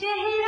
चेहरा